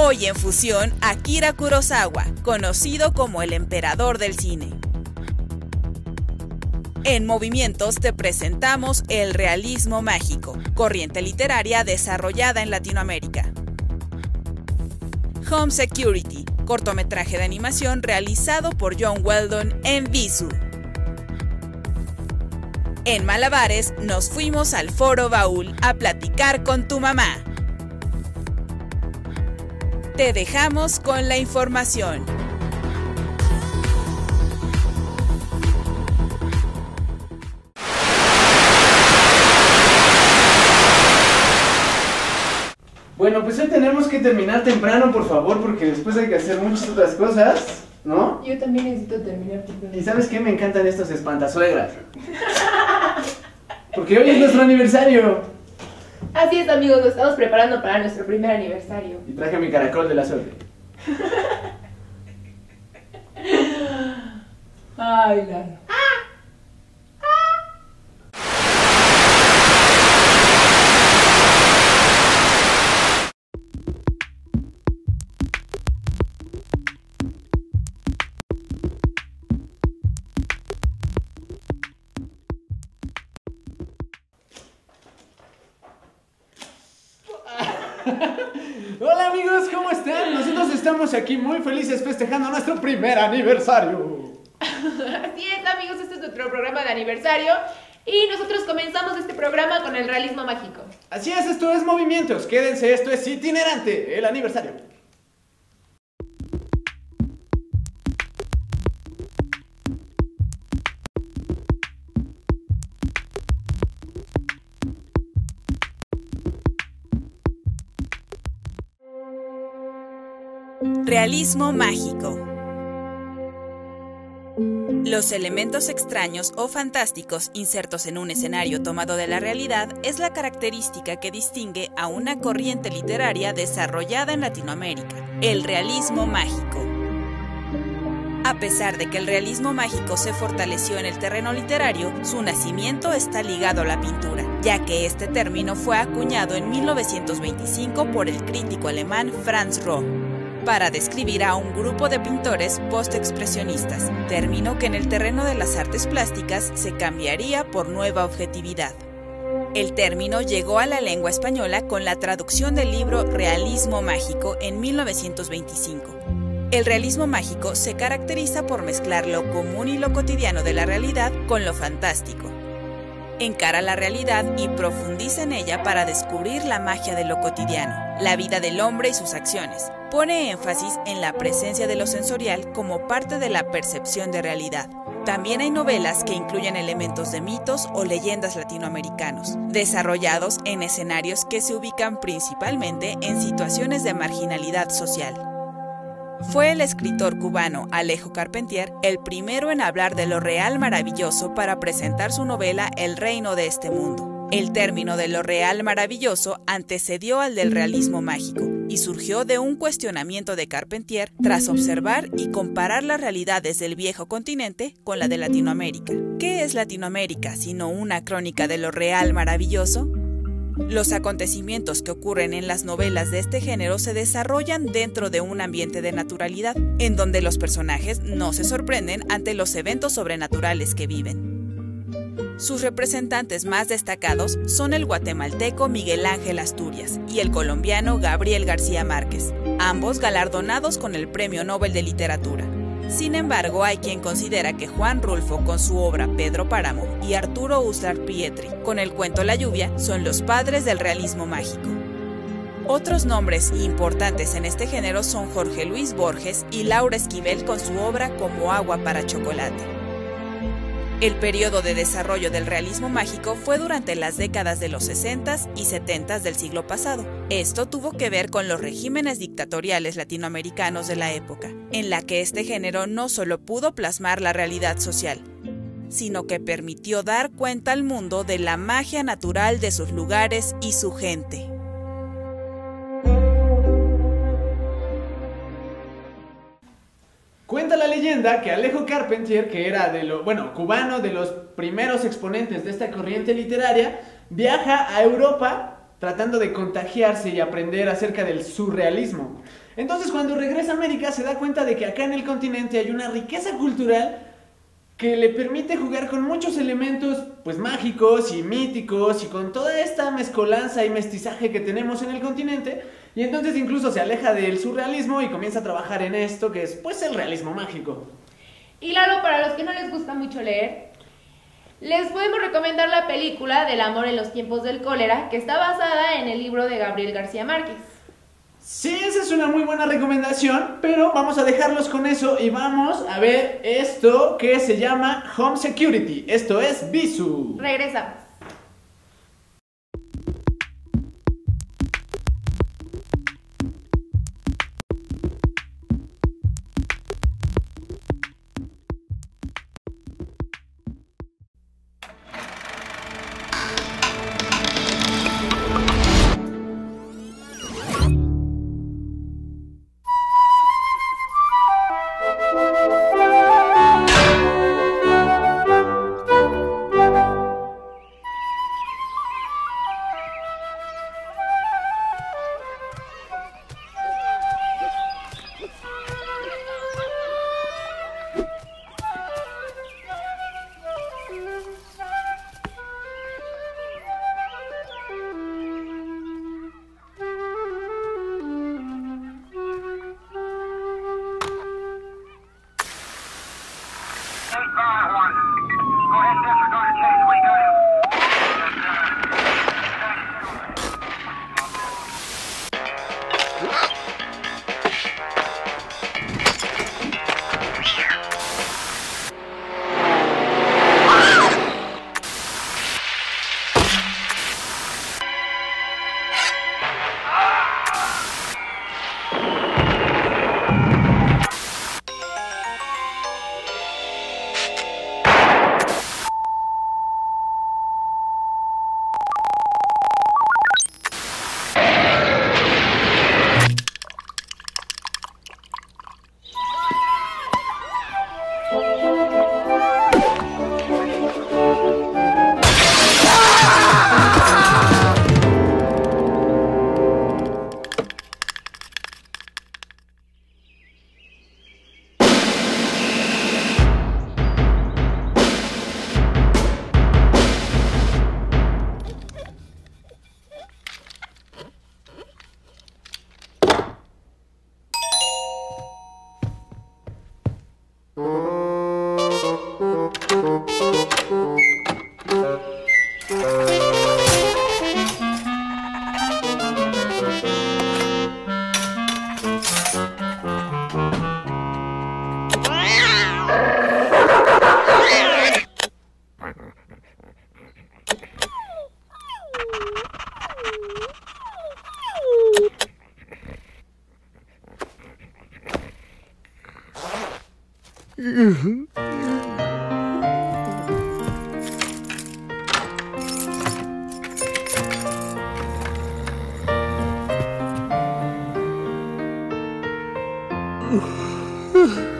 Hoy en fusión, Akira Kurosawa, conocido como el emperador del cine. En Movimientos te presentamos el realismo mágico, corriente literaria desarrollada en Latinoamérica. Home Security, cortometraje de animación realizado por John Weldon en Visu. En Malabares nos fuimos al Foro Baúl a platicar con tu mamá. Te dejamos con la información. Bueno, pues hoy tenemos que terminar temprano, por favor, porque después hay que hacer muchas otras cosas, ¿no? Yo también necesito terminar temprano. Y ¿sabes qué? Me encantan estos espantasuegras. Porque hoy es nuestro aniversario. Así es, amigos, nos estamos preparando para nuestro primer aniversario. Y traje mi caracol de la suerte. Ay, Lalo. Hola amigos, ¿cómo están? Nosotros estamos aquí muy felices festejando nuestro primer aniversario. Así es, amigos, este es nuestro programa de aniversario. Y nosotros comenzamos este programa con el realismo mágico. Así es, esto es Movimientos. Quédense, esto es itinerante, el aniversario. Realismo mágico. Los elementos extraños o fantásticos insertos en un escenario tomado de la realidad es la característica que distingue a una corriente literaria desarrollada en Latinoamérica, el realismo mágico. A pesar de que el realismo mágico se fortaleció en el terreno literario, su nacimiento está ligado a la pintura, ya que este término fue acuñado en 1925 por el crítico alemán Franz Roh para describir a un grupo de pintores postexpresionistas, término que en el terreno de las artes plásticas se cambiaría por nueva objetividad. El término llegó a la lengua española con la traducción del libro Realismo Mágico en 1925. El realismo mágico se caracteriza por mezclar lo común y lo cotidiano de la realidad con lo fantástico. Encara la realidad y profundiza en ella para descubrir la magia de lo cotidiano, la vida del hombre y sus acciones. Pone énfasis en la presencia de lo sensorial como parte de la percepción de realidad. También hay novelas que incluyen elementos de mitos o leyendas latinoamericanos, desarrollados en escenarios que se ubican principalmente en situaciones de marginalidad social. Fue el escritor cubano Alejo Carpentier el primero en hablar de lo real maravilloso para presentar su novela El reino de este mundo. El término de lo real maravilloso antecedió al del realismo mágico y surgió de un cuestionamiento de Carpentier tras observar y comparar las realidades del viejo continente con la de Latinoamérica. ¿Qué es Latinoamérica sino una crónica de lo real maravilloso? Los acontecimientos que ocurren en las novelas de este género se desarrollan dentro de un ambiente de naturalidad, en donde los personajes no se sorprenden ante los eventos sobrenaturales que viven. Sus representantes más destacados son el guatemalteco Miguel Ángel Asturias y el colombiano Gabriel García Márquez, ambos galardonados con el Premio Nobel de Literatura. Sin embargo, hay quien considera que Juan Rulfo con su obra Pedro Páramo y Arturo Uslar Pietri con el cuento La lluvia son los padres del realismo mágico. Otros nombres importantes en este género son Jorge Luis Borges y Laura Esquivel con su obra Como agua para chocolate. El periodo de desarrollo del realismo mágico fue durante las décadas de los 60 y 70 del siglo pasado. Esto tuvo que ver con los regímenes dictatoriales latinoamericanos de la época, en la que este género no solo pudo plasmar la realidad social, sino que permitió dar cuenta al mundo de la magia natural de sus lugares y su gente. Que Alejo Carpentier, que era de lo, bueno, cubano, de los primeros exponentes de esta corriente literaria, viaja a Europa tratando de contagiarse y aprender acerca del surrealismo. Entonces cuando regresa a América se da cuenta de que acá en el continente hay una riqueza cultural que le permite jugar con muchos elementos pues mágicos y míticos y con toda esta mezcolanza y mestizaje que tenemos en el continente y entonces incluso se aleja del surrealismo y comienza a trabajar en esto que es pues el realismo mágico. Y Lalo, para los que no les gusta mucho leer, les podemos recomendar la película Del amor en los tiempos del cólera, que está basada en el libro de Gabriel García Márquez. Sí, esa es una muy buena recomendación, pero vamos a dejarlos con eso y vamos a ver esto que se llama Home Security. Esto es Bisu. Regresamos. Ten different 嗯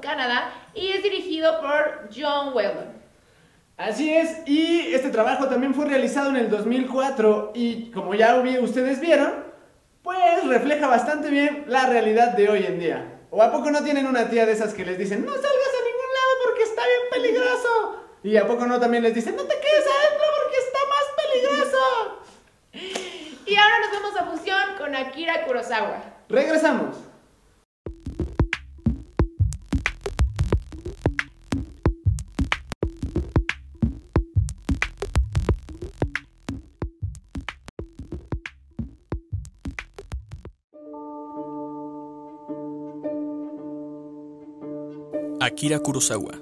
Canadá y es dirigido por John Weldon. Así es, y este trabajo también fue realizado en el 2004 y como ya ustedes vieron, pues refleja bastante bien la realidad de hoy en día. ¿O a poco no tienen una tía de esas que les dicen, no salgas a ningún lado porque está bien peligroso? Y a poco no también les dicen, no te quedes adentro porque está más peligroso. Y ahora nos vamos a fusión con Akira Kurosawa. Regresamos. Akira Kurosawa.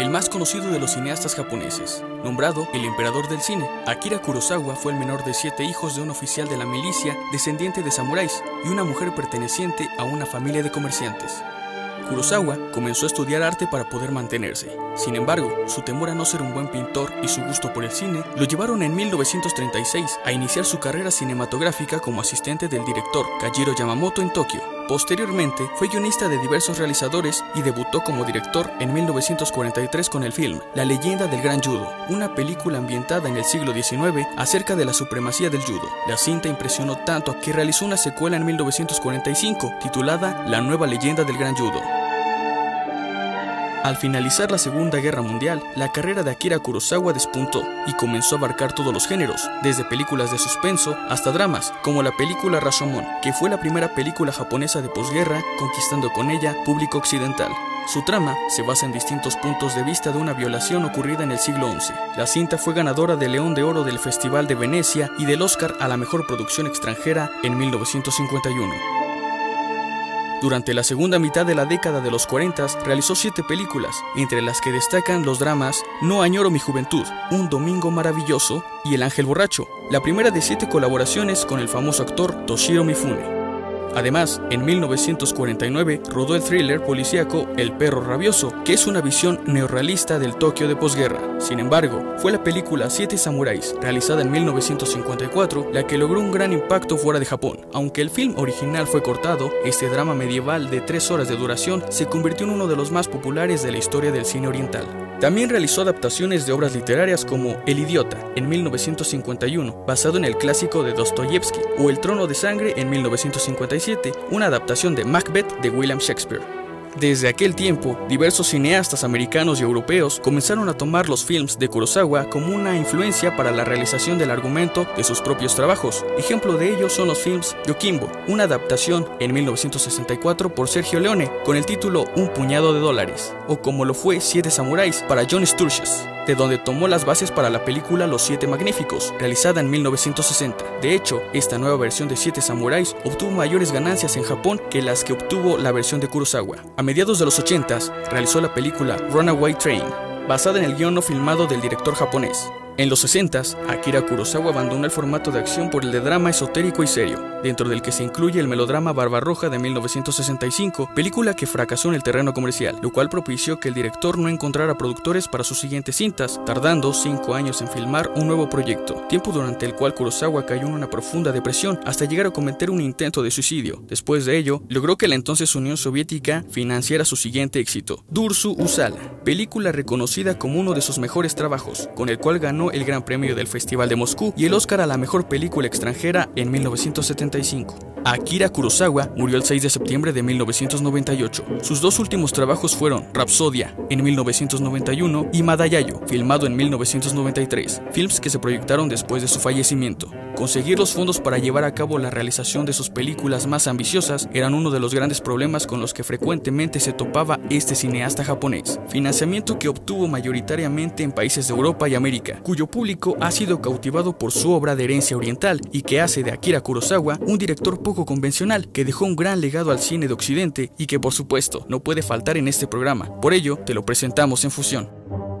El más conocido de los cineastas japoneses, nombrado el emperador del cine, Akira Kurosawa fue el menor de siete hijos de un oficial de la milicia descendiente de samuráis y una mujer perteneciente a una familia de comerciantes. Kurosawa comenzó a estudiar arte para poder mantenerse. Sin embargo, su temor a no ser un buen pintor y su gusto por el cine lo llevaron en 1936 a iniciar su carrera cinematográfica como asistente del director Kajiro Yamamoto en Tokio. Posteriormente, fue guionista de diversos realizadores y debutó como director en 1943 con el film La leyenda del gran judo, una película ambientada en el siglo XIX acerca de la supremacía del judo. La cinta impresionó tanto que realizó una secuela en 1945 titulada La nueva leyenda del gran judo. Al finalizar la Segunda Guerra Mundial, la carrera de Akira Kurosawa despuntó y comenzó a abarcar todos los géneros, desde películas de suspenso hasta dramas, como la película Rashomon, que fue la primera película japonesa de posguerra, conquistando con ella público occidental. Su trama se basa en distintos puntos de vista de una violación ocurrida en el siglo XI. La cinta fue ganadora del León de Oro del Festival de Venecia y del Oscar a la mejor producción extranjera en 1951. Durante la segunda mitad de la década de los 40 realizó siete películas, entre las que destacan los dramas No añoro mi juventud, Un domingo maravilloso y El ángel borracho, la primera de siete colaboraciones con el famoso actor Toshiro Mifune. Además, en 1949 rodó el thriller policíaco El perro rabioso, que es una visión neorrealista del Tokio de posguerra. Sin embargo, fue la película Siete Samuráis, realizada en 1954, la que logró un gran impacto fuera de Japón. Aunque el film original fue cortado, este drama medieval de tres horas de duración se convirtió en uno de los más populares de la historia del cine oriental. También realizó adaptaciones de obras literarias como El idiota en 1951, basado en el clásico de Dostoyevsky, o El trono de sangre en 1957, una adaptación de Macbeth de William Shakespeare. Desde aquel tiempo, diversos cineastas americanos y europeos comenzaron a tomar los films de Kurosawa como una influencia para la realización del argumento de sus propios trabajos. Ejemplo de ello son los films Yokimbo, una adaptación en 1964 por Sergio Leone con el título Un puñado de dólares, o como lo fue Siete Samuráis para John Sturges de donde tomó las bases para la película Los Siete Magníficos, realizada en 1960. De hecho, esta nueva versión de Siete Samuráis obtuvo mayores ganancias en Japón que las que obtuvo la versión de Kurosawa. A mediados de los 80 realizó la película Runaway Train, basada en el guion no filmado del director japonés. En los 60, Akira Kurosawa abandonó el formato de acción por el de drama esotérico y serio, dentro del que se incluye el melodrama Barbarroja de 1965, película que fracasó en el terreno comercial, lo cual propició que el director no encontrara productores para sus siguientes cintas, tardando cinco años en filmar un nuevo proyecto, tiempo durante el cual Kurosawa cayó en una profunda depresión hasta llegar a cometer un intento de suicidio. Después de ello, logró que la entonces Unión Soviética financiara su siguiente éxito, Dursu Usala, película reconocida como uno de sus mejores trabajos, con el cual el Gran Premio del Festival de Moscú y el Oscar a la mejor película extranjera en 1975. Akira Kurosawa murió el 6 de septiembre de 1998. Sus dos últimos trabajos fueron Rapsodia en 1991 y Madayayo, filmado en 1993, films que se proyectaron después de su fallecimiento. Conseguir los fondos para llevar a cabo la realización de sus películas más ambiciosas eran uno de los grandes problemas con los que frecuentemente se topaba este cineasta japonés. Financiamiento que obtuvo mayoritariamente en países de Europa y América, cuyo público ha sido cautivado por su obra de herencia oriental y que hace de Akira Kurosawa un director poco convencional que dejó un gran legado al cine de Occidente y que por supuesto no puede faltar en este programa. Por ello, te lo presentamos en fusión.